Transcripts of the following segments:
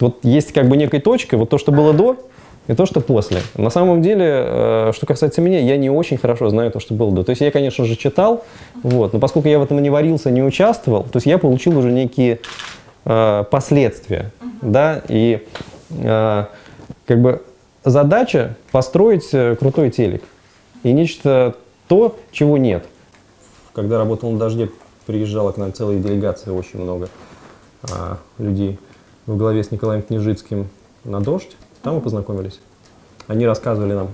вот есть как бы некая точка, вот то, что было до, и то, что после. На самом деле, э, что касается меня, я не очень хорошо знаю то, что было до. То есть я, конечно же, читал, вот, но поскольку я в этом не варился, не участвовал, то есть я получил уже некие э, последствия, да, и э, как бы задача построить э, крутой телек и нечто то, чего нет. Когда работал на «Дожде», приезжала к нам целая делегация, очень много а, людей в главе с Николаем Княжицким на «Дождь». Там мы познакомились. Они рассказывали нам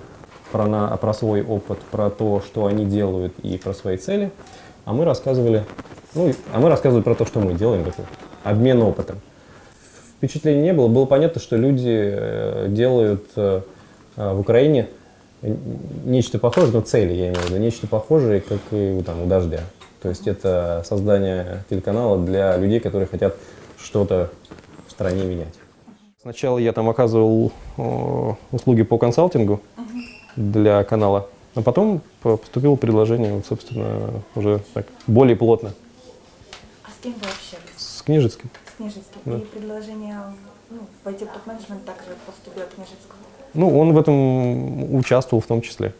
про, на, про свой опыт, про то, что они делают и про свои цели. А мы рассказывали, ну, а мы рассказывали про то, что мы делаем, такой обмен опытом. Впечатлений не было. Было понятно, что люди э, делают э, э, в Украине нечто похожее, но цели, я имею в виду, нечто похожее, как и там, у «Дождя». То есть это создание телеканала для людей, которые хотят что-то в стране менять. Сначала я там оказывал э, услуги по консалтингу для канала, а потом поступило предложение, вот, собственно, уже так, более плотно. А с кем вы общались? С Книжицким. С Княжицким. Да. И предложение ну, войти в топ-менеджмент также поступило к Княжицкому. Ну, он в этом участвовал в том числе.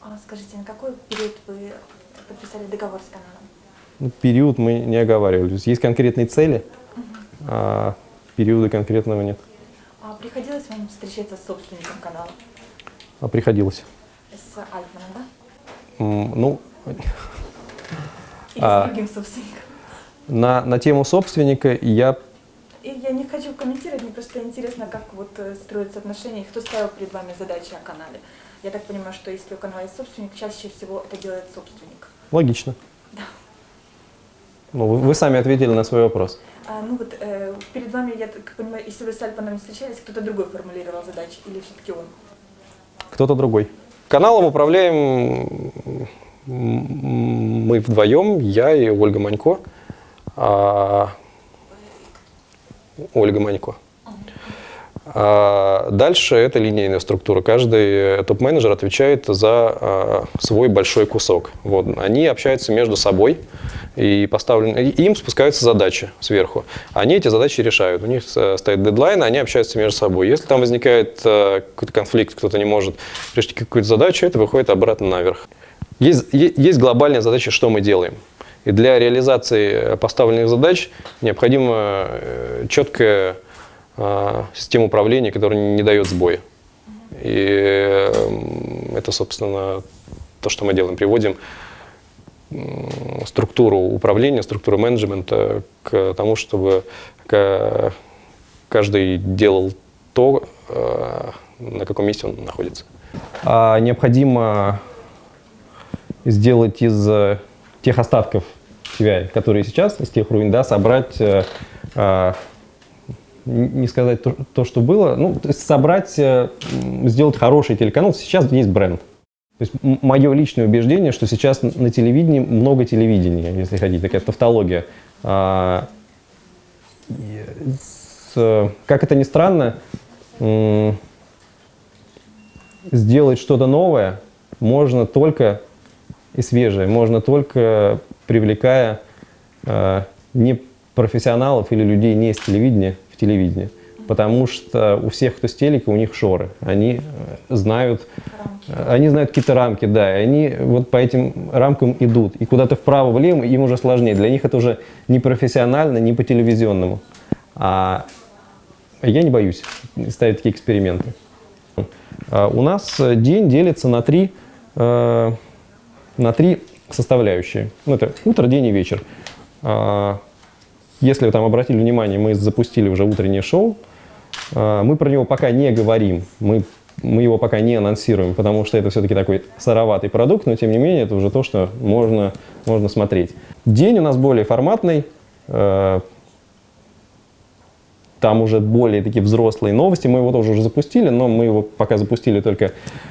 А скажите, на какой период вы подписали договор с каналом? Ну, период мы не оговаривали. То есть есть конкретные цели, а периода конкретного нет. А приходилось вам встречаться с собственником канала? А приходилось. С Альтманом, да? М, Ну, Или А. с другим собственником? на, на тему собственника я И я не хочу комментировать, мне просто интересно, как вот э, строятся отношения, кто ставил перед вами задачи о канале. Я так понимаю, что если у канала есть собственник, чаще всего это делает собственник. логично. Да. Ну, вы, вы сами ответили на свой вопрос. А, ну вот э, перед вами, я так понимаю, если вы с Альпаном встречались, кто-то другой формулировал задачи, или все-таки он? Кто-то другой. Каналом управляем мы вдвоем, я и Ольга Манько. А, Ольга Манько. А дальше это линейная структура. Каждый э, топ-менеджер отвечает за а, свой большой кусок. Вот. Они общаются между собой и поставлены, им спускаются задачи сверху. Они эти задачи решают. У них э, стоит дедлайн, они общаются между собой. Если там возникает э, какой-то конфликт, кто-то не может решить какую-то задачу, это выходит обратно наверх. Есть, есть глобальная задача, что мы делаем. И для реализации поставленных задач необходима э, четкая э, система управления, которая не дает сбоя. И это, собственно, то, что мы делаем. Приводим структуру управления, структуру менеджмента к тому, чтобы ка- каждый делал то, э, на каком месте он находится. А необходимо сделать из тех остатков TVI, которые сейчас, из тех руин, да, собрать, э, н- не сказать то, то, что было, ну, то есть собрать, э, сделать хороший телеканал. Сейчас есть бренд. То есть мое личное убеждение, что сейчас на телевидении много телевидения, если хотите, такая тавтология. А, с- как это ни странно, сделать что-то новое можно только и свежее, можно только привлекая э, не профессионалов или людей не из телевидения в телевидение. Потому что у всех, кто с телека, у них шоры. Они э, знают, Рамки. они знают какие-то рамки, да, и они вот по этим рамкам идут. И куда-то вправо-влево им уже сложнее. Для них это уже не профессионально, не по телевизионному. А я не боюсь ставить такие эксперименты. А У нас э, день делится на три, э, на три составляющие. Ну, это утро, день и вечер. А, Если вы там обратили внимание, мы запустили уже утреннее шоу. А, Мы про него пока не говорим, мы, мы его пока не анонсируем, потому что это все-таки такой сыроватый продукт, но тем не менее это уже то, что можно, можно смотреть. День у нас более форматный, э, там уже более такие взрослые новости. Мы его тоже уже запустили, но мы его пока запустили только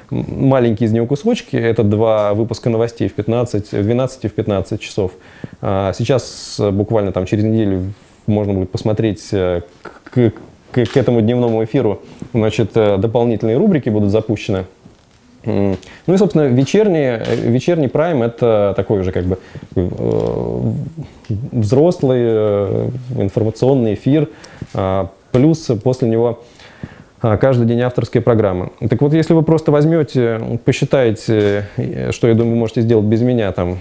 маленькие из него кусочки. Это два выпуска новостей в 15, в 12 и в 15 часов. А Сейчас буквально там через неделю можно будет посмотреть э, к, к- к этому дневному эфиру. Значит, э, дополнительные рубрики будут запущены. Ну и, собственно, вечерний, э, вечерний прайм – это такой уже как бы э, взрослый э, информационный эфир, а, Плюс после него а, каждый день авторской программы. Так вот, если вы просто возьмете, посчитаете, что, я думаю, вы можете сделать без меня, там,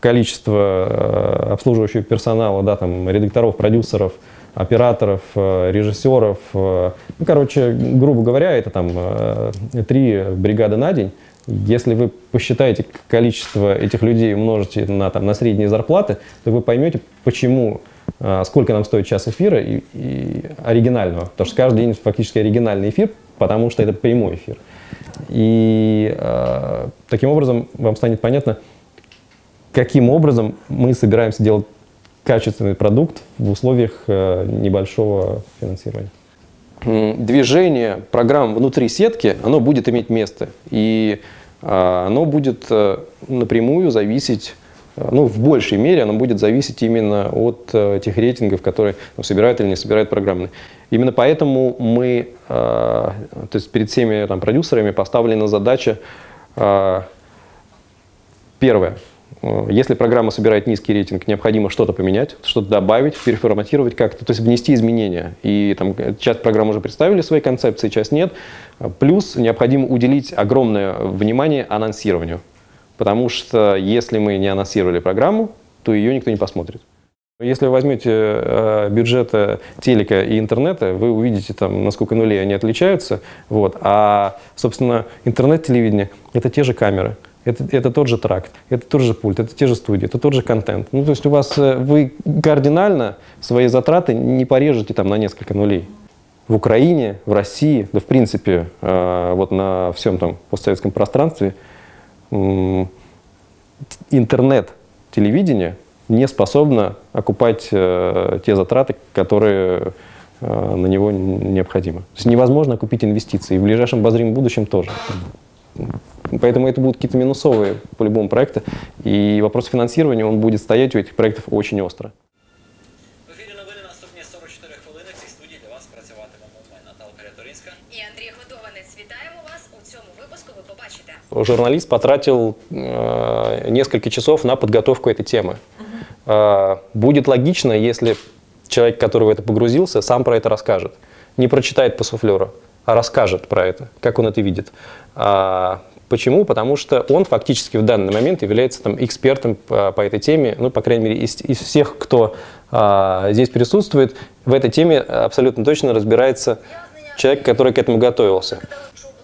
количество обслуживающего персонала, да, там, редакторов, продюсеров, операторов, а, режиссеров, ну, короче, грубо говоря, это там три бригады на день, если вы посчитаете количество этих людей умножите на, там, на средние зарплаты, то вы поймете, почему сколько нам стоит час эфира и, и оригинального. Потому что каждый день фактически оригинальный эфир, потому что это прямой эфир. И э, таким образом вам станет понятно, каким образом мы собираемся делать качественный продукт в условиях э, небольшого финансирования. Движение программ внутри сетки, оно будет иметь место. И э, оно будет э, напрямую зависеть ну, в большей мере оно будет зависеть именно от э, тех рейтингов, которые ну, собирают или не собирают программные. Именно поэтому мы, э, то есть перед всеми там, продюсерами поставлена задача, э, первое, э, если программа собирает низкий рейтинг, необходимо что-то поменять, что-то добавить, переформатировать как-то, то есть внести изменения. И там часть программ уже представили свои концепции, часть нет. Плюс необходимо уделить огромное внимание анонсированию. Потому что если мы не анонсировали программу, то ее никто не посмотрит. Если вы возьмете э, бюджеты телека и интернета, вы увидите, там, насколько нулей они отличаются. Вот. А, собственно, интернет-телевидение – это те же камеры, это, это тот же тракт, это тот же пульт, это те же студии, это тот же контент. Ну, то есть у вас, э, вы кардинально свои затраты не порежете там, на несколько нулей. В Украине, в России, да в принципе, э, вот на всем там постсоветском пространстве – интернет-телевидение не способно окупать э, те затраты, которые на него необходимы. То есть невозможно купить инвестиции, и в ближайшем обозримом будущем тоже. Поэтому это будут какие-то минусовые по-любому проекты, и вопрос финансирования, он будет стоять у этих проектов очень остро. журналист потратил э, несколько часов на подготовку этой темы. Э, будет логично, если человек, который в это погрузился, сам про это расскажет. Не прочитает по суфлеру, а расскажет про это, как он это видит. А, почему? Потому что он фактически в данный момент является там, экспертом по, по этой теме, ну, по крайней мере, из, из всех, кто а, здесь присутствует, в этой теме абсолютно точно разбирается человек, который к этому готовился.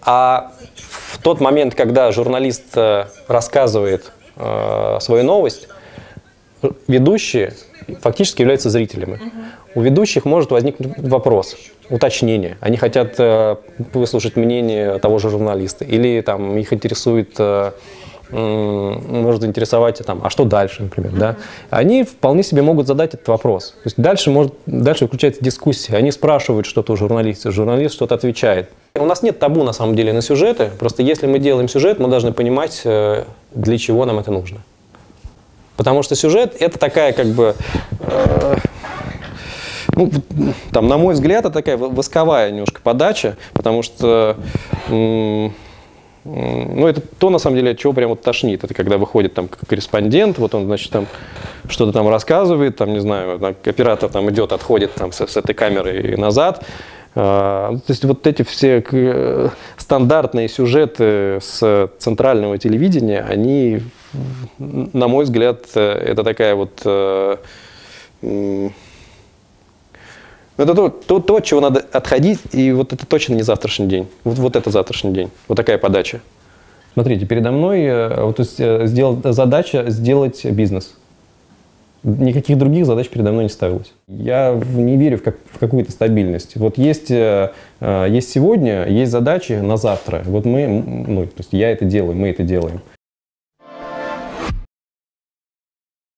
А в тот момент, когда журналист э, рассказывает э, свою новость, ведущие фактически являются зрителями. Угу. У ведущих может возникнуть вопрос, уточнение. Они хотят э, выслушать мнение того же журналиста, или там их интересует э, может интересовать, там, а что дальше, например, да, они вполне себе могут задать этот вопрос. То есть дальше, может, дальше включается дискуссия, они спрашивают что-то у журналиста, журналист что-то отвечает. У нас нет табу, на самом деле, на сюжеты, просто если мы делаем сюжет, мы должны понимать, э, для чего нам это нужно. Потому что сюжет – это такая, как бы, э, ну, там, на мой взгляд, это такая восковая немножко подача, потому что ну, это то, на самом деле, от чего прям вот тошнит. Это когда выходит там корреспондент, вот он, значит, там что-то там рассказывает, там, не знаю, оператор там идет, отходит там с, с этой камеры назад. А, то есть вот эти все э, стандартные сюжеты с центрального телевидения, они, на мой взгляд, э, это такая вот э, ну, это то, то, то, от чего надо отходить, и вот это точно не завтрашний день. Вот, вот это завтрашний день. Вот такая подача. Смотрите, передо мной э, вот, э, сделал, задача сделать бизнес. Никаких других задач передо мной не ставилось. Я не верю в, как, в какую-то стабильность. Вот есть, э, есть сегодня, есть задачи на завтра. Вот мы, ну, то есть я это делаю, мы это делаем.